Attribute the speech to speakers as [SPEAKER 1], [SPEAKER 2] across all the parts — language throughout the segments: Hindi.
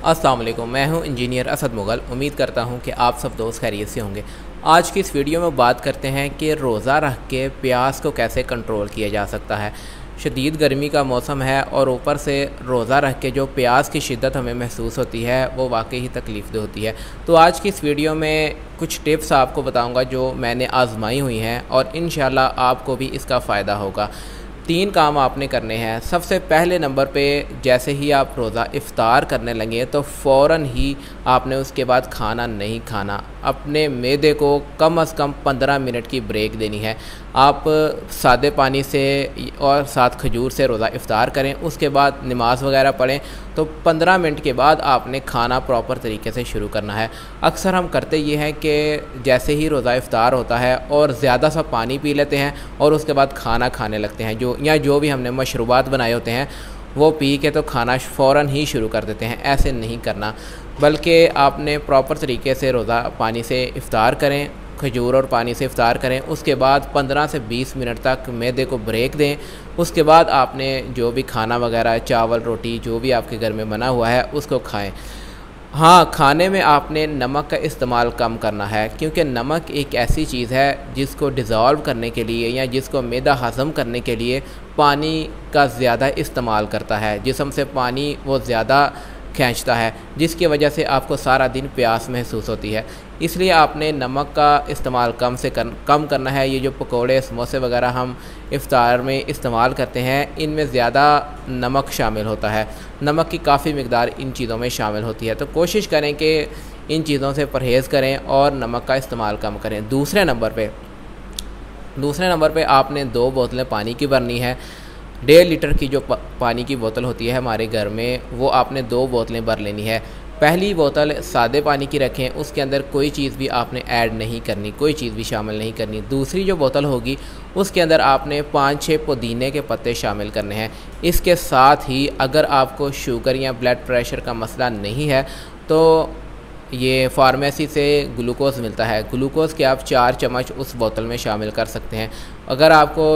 [SPEAKER 1] अस्सलाम मैं हूँ इंजीनियर असद मुग़ल। उम्मीद करता हूँ कि आप सब दोस्त खैरियत से होंगे। आज की इस वीडियो में बात करते हैं कि रोज़ा रख के प्यास को कैसे कंट्रोल किया जा सकता है। शदीद गर्मी का मौसम है और ऊपर से रोज़ा रख के जो प्यास की शिद्दत हमें महसूस होती है, वो वाकई ही तकलीफ़ दे होती है। तो आज की इस वीडियो में कुछ टिप्स आपको बताऊँगा जो मैंने आजमाई हुई हैं और इन आपको भी इसका फ़ायदा होगा। तीन काम आपने करने हैं। सबसे पहले नंबर पे जैसे ही आप रोज़ा इफ़ार करने लगे तो फ़ौर ही आपने उसके बाद खाना नहीं खाना। अपने मैदे को कम अज़ कम पंद्रह मिनट की ब्रेक देनी है। आप सादे पानी से और साथ खजूर से रोज़ा इफ़ार करें, उसके बाद नमाज़ वगैरह पढ़ें तो पंद्रह मिनट के बाद आपने खाना प्रॉपर तरीके से शुरू करना है। अक्सर हम करते ये हैं कि जैसे ही रोज़ा इफ़ार होता है और ज़्यादा सा पानी पी लेते हैं और उसके बाद खाना खाने लगते हैं, जो या जो भी हमने मशरूबात बनाए होते हैं, वो पी के तो खाना फ़ौर ही शुरू कर देते हैं, ऐसे नहीं करना। बल्कि आपने प्रॉपर तरीके से रोज़ा पानी से इफ़ार करें खजूर और पानी से इफ़ार करें। उसके बाद 15 से 20 मिनट तक मैदे को ब्रेक दें। उसके बाद आपने जो भी खाना वगैरह चावल, रोटी, जो भी आपके घर में बना हुआ है, उसको खाएँ। हाँ खाने में आपने नमक का इस्तेमाल कम करना है, क्योंकि नमक एक ऐसी चीज़ है जिसको डिज़ोल्व करने के लिए या जिसको मैदा हज़म करने के लिए पानी का ज़्यादा इस्तेमाल करता है। जिसम से पानी वो ज़्यादा खींचता है जिसकी वजह से आपको सारा दिन प्यास महसूस होती है। इसलिए आपने नमक का इस्तेमाल कम से कर, कम करना है। ये जो पकोड़े समोसे वगैरह हम इफ़ार में इस्तेमाल करते हैं इनमें ज़्यादा नमक शामिल होता है। नमक की काफ़ी मकदार इन चीज़ों में शामिल होती है। तो कोशिश करें कि इन चीज़ों से परहेज़ करें और नमक का इस्तेमाल कम करें। दूसरे नंबर पर दूसरे नंबर पर आपने दो बोतलें पानी की भरनी है। डेढ़ लीटर की जो पानी की बोतल होती है हमारे घर में, वो आपने दो बोतलें भर लेनी है। पहली बोतल सादे पानी की रखें, उसके अंदर कोई चीज़ भी आपने ऐड नहीं करनी, कोई चीज़ भी शामिल नहीं करनी। दूसरी जो बोतल होगी, उसके अंदर आपने पाँच छः पुदीने के पत्ते शामिल करने हैं। इसके साथ ही अगर आपको शुगर या ब्लड प्रेशर का मसला नहीं है तो ये फार्मेसी से ग्लूकोज़ मिलता है। ग्लूकोज़ के आप चार चम्मच उस बोतल में शामिल कर सकते हैं। अगर आपको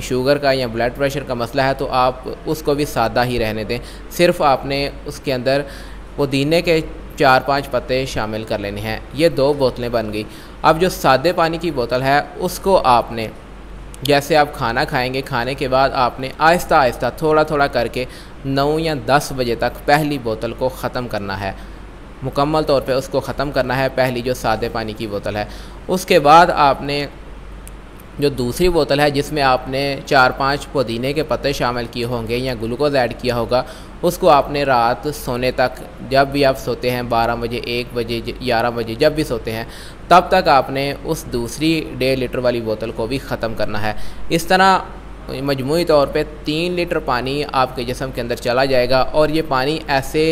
[SPEAKER 1] शुगर का या ब्लड प्रेशर का मसला है तो आप उसको भी सादा ही रहने दें। सिर्फ़ आपने उसके अंदर पुदीने के चार पाँच पत्ते शामिल कर लेने हैं। ये दो बोतलें बन गई। अब जो सादे पानी की बोतल है, उसको आपने, जैसे आप खाना खाएँगे, खाने के बाद आपने आहिस्ता आहिस्ता थोड़ा थोड़ा करके नौ या दस बजे तक पहली बोतल को ख़त्म करना है। मुकम्मल तौर पे उसको ख़त्म करना है, पहली जो सादे पानी की बोतल है। उसके बाद आपने जो दूसरी बोतल है जिसमें आपने चार पाँच पुदीने के पत्ते शामिल किए होंगे या ग्लूकोज़ ऐड किया होगा, उसको आपने रात सोने तक, जब भी आप सोते हैं बारह बजे, एक बजे, ग्यारह बजे, जब भी सोते हैं, तब तक आपने उस दूसरी डेढ़ लीटर वाली बोतल को भी ख़त्म करना है। इस तरह मजमू तौर पे तीन लीटर पानी आपके जिसम के अंदर चला जाएगा और ये पानी ऐसे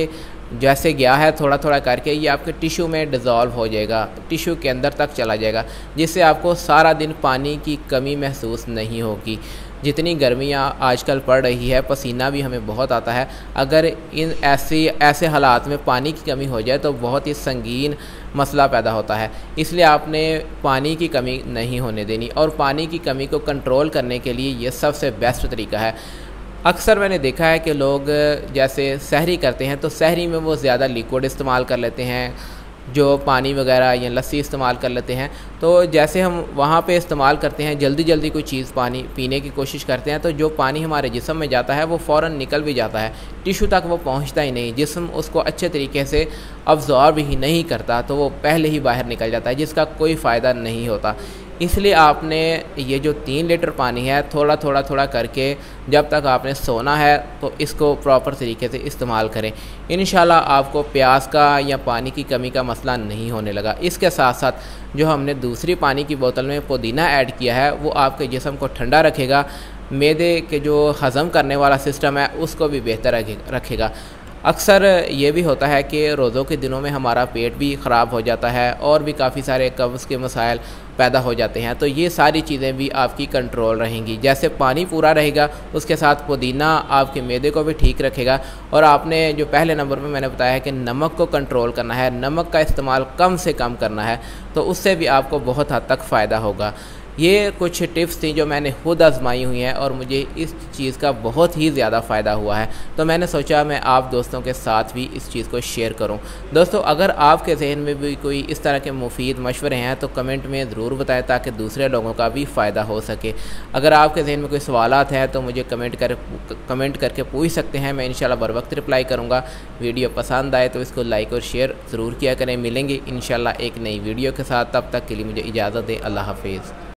[SPEAKER 1] जैसे गया है थोड़ा थोड़ा करके, ये आपके टिश्यू में डिज़ोल्व हो जाएगा, टिश्यू के अंदर तक चला जाएगा, जिससे आपको सारा दिन पानी की कमी महसूस नहीं होगी। जितनी गर्मियाँ आजकल पड़ रही है, पसीना भी हमें बहुत आता है। अगर इन ऐसी, ऐसे हालात में पानी की कमी हो जाए तो बहुत ही संगीन मसला पैदा होता है। इसलिए आपने पानी की कमी नहीं होने देनी, और पानी की कमी को कंट्रोल करने के लिए ये सबसे बेस्ट तरीका है। अक्सर मैंने देखा है कि लोग, जैसे सहरी करते हैं तो सहरी में वो ज़्यादा लिक्विड इस्तेमाल कर लेते हैं, जो पानी वगैरह या लस्सी इस्तेमाल कर लेते हैं। तो जैसे हम वहाँ पे इस्तेमाल करते हैं जल्दी जल्दी कोई चीज़ पानी, पीने की कोशिश करते हैं तो जो पानी हमारे जिसम में जाता है, वो फ़ौर निकल भी जाता है। टिशू तक वो पहुँचता ही नहीं, जिसम उसको अच्छे तरीके से अब्जॉर्ब ही नहीं करता तो वो पहले ही बाहर निकल जाता है, जिसका कोई फ़ायदा नहीं होता। इसलिए आपने ये जो तीन लीटर पानी है, थोड़ा थोड़ा थोड़ा करके जब तक आपने सोना है तो इसको प्रॉपर तरीके से इस्तेमाल करें। इन आपको प्यास का या पानी की कमी का मसला नहीं होने लगा। इसके साथ साथ जो हमने दूसरी पानी की बोतल में पुदीना ऐड किया है, वो आपके जिसम को ठंडा रखेगा। मैदे के जो हज़म करने वाला सिस्टम है, उसको भी बेहतर रखेगा। अक्सर ये भी होता है कि रोज़ों के दिनों में हमारा पेट भी ख़राब हो जाता है और भी काफ़ी सारे कब्ज़ के मसाइल पैदा हो जाते हैं। तो ये सारी चीज़ें भी आपकी कंट्रोल रहेंगी। जैसे पानी पूरा रहेगा, उसके साथ पुदीना आपके मैदे को भी ठीक रखेगा और आपने जो पहले नंबर पर मैंने बताया है कि नमक को कंट्रोल करना है, नमक का इस्तेमाल कम से कम करना है तो उससे भी आपको बहुत हद तक फ़ायदा होगा। ये कुछ टिप्स थी जो मैंने खुद आजमाई हुई हैं और मुझे इस चीज़ का बहुत ही ज़्यादा फ़ायदा हुआ है। तो मैंने सोचा मैं आप दोस्तों के साथ भी इस चीज़ को शेयर करूँ। दोस्तों, अगर आपके जहन में भी कोई इस तरह के मुफीद मशवरे हैं तो कमेंट में ज़रूर बताएँ ताकि दूसरे लोगों का भी फ़ायदा हो सके। अगर आपके जहन में कोई सवाल हैं तो मुझे कमेंट कर, कमेंट करके पूछ सकते हैं। मैं इन बर वक्त रिप्लाई करूँगा। वीडियो पसंद आए तो इसको लाइक और शेयर ज़रूर किया करें। मिलेंगे इन एक नई वीडियो के साथ। तब तक के लिए मुझे इजाज़त दें। अल्लाह हाफिज़।